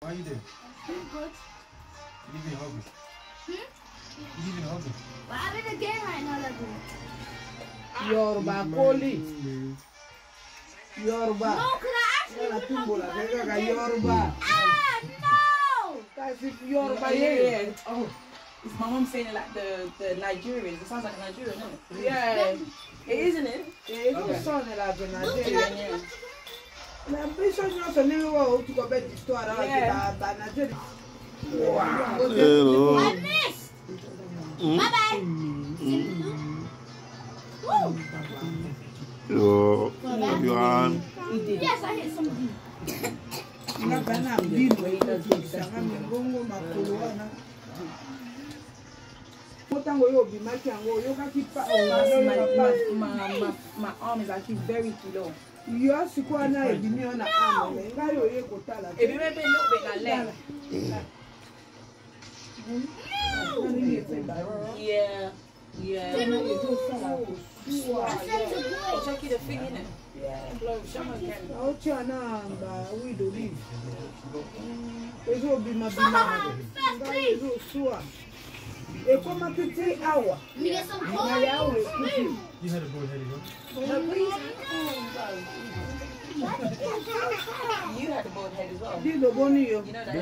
Why you there? Good. You been hungry. Hmm? You been hungry. But I'm in game right now, Lagu. Yoruba koli. Yoruba. No, could I actually Yala win tumbo la hungry kega while ga I'm in the? Yoruba. Ah, no! Kasi Yoruba yeah, ye. yeah. Oh, is my mom saying it like the the Nigerians? It sounds like a Nigerian, isn't it? Yeah. It isn't it? Eh, iko sone la Look Nigeria. at Yeah. Na biso nyonso ni wo utuko be histoire wa Yeah. ba ba Nigeria. Hello. I missed! Bye bye! Woo! Yo, Johan. Yes, I hit something. Na bana mingongo makolo wana. Yango oyokaki arm very kilo. Yo sikwana ebimi na ame ngai oye kotala te. If you maybe a little bit. Yeah. Yeah. I said. Check you the thing in it. Yeah, blow. Someone can. aotia na ba huile d'olive ezobimabima ngai ekomaki ti awa Let You had a boy headed up. You had the bald head as well. You know that.